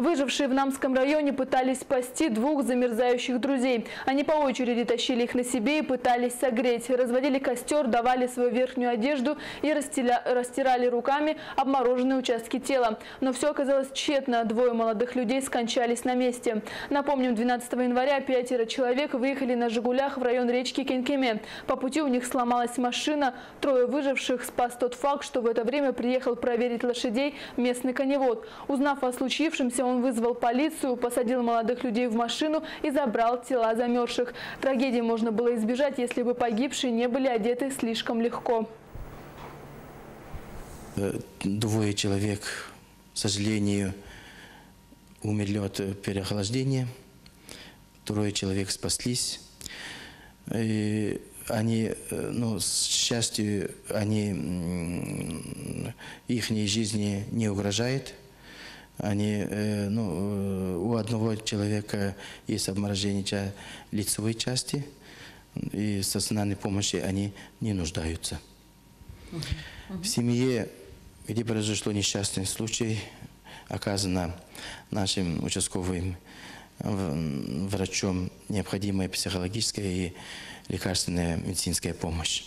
Выжившие в Намском районе пытались спасти двух замерзающих друзей. Они по очереди тащили их на себе и пытались согреть. Разводили костер, давали свою верхнюю одежду и растирали руками обмороженные участки тела. Но все оказалось тщетно. Двое молодых людей скончались на месте. Напомним, 12 января пятеро человек выехали на «Жигулях» в район речки Кенкеме. По пути у них сломалась машина. Трое выживших спас тот факт, что в это время приехал проверить лошадей местный коневод. Узнав о случившемся, вызвал полицию, посадил молодых людей в машину и забрал тела замерзших. Трагедии можно было избежать, если бы погибшие не были одеты слишком легко. Э, Двое человек, к сожалению, умерли от э, переохлаждения. Трое человек спаслись. И они, э, ну, с счастью, они, их жизни не угрожает. Они, э, ну, э, у одного человека есть обморожение лицевой части, и стационарной помощи они не нуждаются. В семье, где произошло несчастный случай, оказана нашим участковым м, врачом необходимая психологическая и лекарственная медицинская помощь.